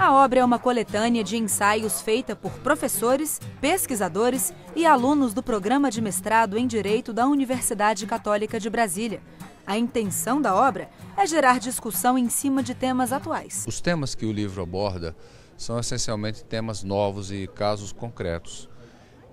A obra é uma coletânea de ensaios feita por professores, pesquisadores e alunos do programa de mestrado em Direito da Universidade Católica de Brasília. A intenção da obra é gerar discussão em cima de temas atuais. Os temas que o livro aborda são essencialmente temas novos e casos concretos.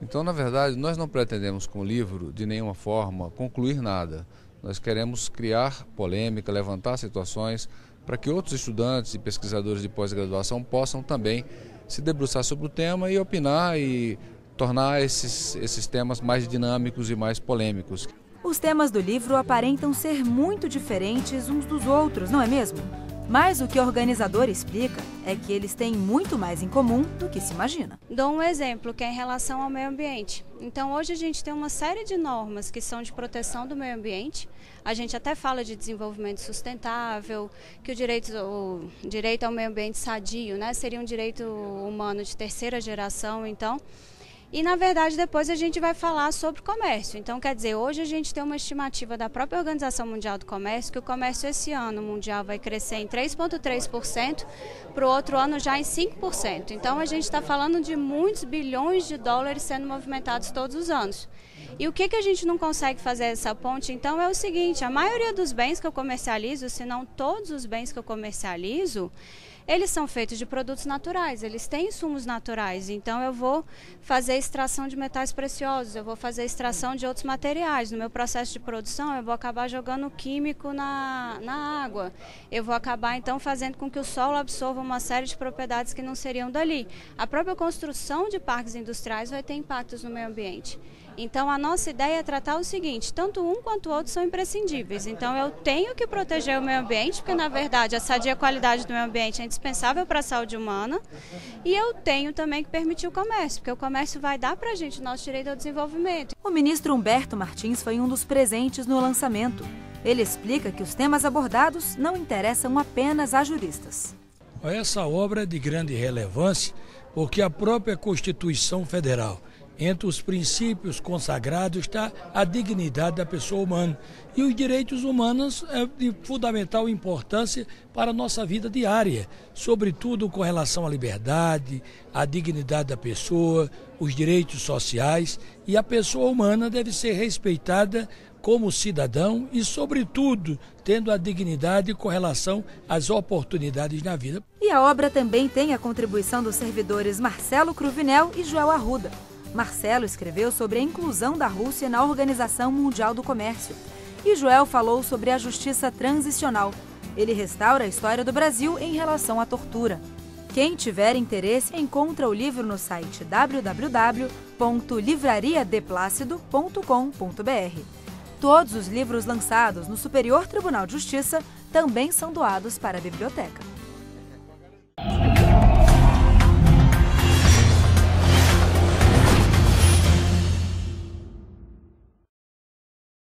Então, na verdade, nós não pretendemos com o livro, de nenhuma forma, concluir nada. Nós queremos criar polêmica, levantar situações para que outros estudantes e pesquisadores de pós-graduação possam também se debruçar sobre o tema e opinar e tornar esses, esses temas mais dinâmicos e mais polêmicos. Os temas do livro aparentam ser muito diferentes uns dos outros, não é mesmo? Mas o que o organizador explica é que eles têm muito mais em comum do que se imagina. Dou um exemplo que é em relação ao meio ambiente. Então hoje a gente tem uma série de normas que são de proteção do meio ambiente. A gente até fala de desenvolvimento sustentável, que o direito, o direito ao meio ambiente sadio, né, seria um direito humano de terceira geração, então e na verdade depois a gente vai falar sobre comércio. Então, quer dizer, hoje a gente tem uma estimativa da própria Organização Mundial do Comércio que o comércio esse ano mundial vai crescer em 3,3%, para o outro ano já em 5%. Então, a gente está falando de muitos bilhões de dólares sendo movimentados todos os anos. E o que, que a gente não consegue fazer essa ponte, então, é o seguinte: a maioria dos bens que eu comercializo, se não todos os bens que eu comercializo, eles são feitos de produtos naturais, eles têm insumos naturais. Então eu vou fazer extração de metais preciosos, eu vou fazer extração de outros materiais. No meu processo de produção, eu vou acabar jogando químico na, na água. Eu vou acabar então fazendo com que o solo absorva uma série de propriedades que não seriam dali. A própria construção de parques industriais vai ter impactos no meio ambiente. Então, a nossa ideia é tratar o seguinte: tanto um quanto o outro são imprescindíveis. Então, eu tenho que proteger o meio ambiente, porque, na verdade, a sadia qualidade do meio ambiente é indispensável para a saúde humana. E eu tenho também que permitir o comércio, porque o comércio vai dar para a gente o nosso direito ao desenvolvimento. O ministro Humberto Martins foi um dos presentes no lançamento. Ele explica que os temas abordados não interessam apenas a juristas. Essa obra é de grande relevância porque a própria Constituição Federal entre os princípios consagrados está a dignidade da pessoa humana. E os direitos humanos é de fundamental importância para a nossa vida diária, sobretudo com relação à liberdade, à dignidade da pessoa, os direitos sociais. E a pessoa humana deve ser respeitada como cidadão e, sobretudo, tendo a dignidade com relação às oportunidades na vida. E a obra também tem a contribuição dos servidores Marcelo Cruvinel e Joel Arruda. Marcelo escreveu sobre a inclusão da Rússia na Organização Mundial do Comércio. E Joel falou sobre a justiça transicional. Ele restaura a história do Brasil em relação à tortura. Quem tiver interesse, encontra o livro no site www.livrariadeplácido.com.br. Todos os livros lançados no Superior Tribunal de Justiça também são doados para a biblioteca.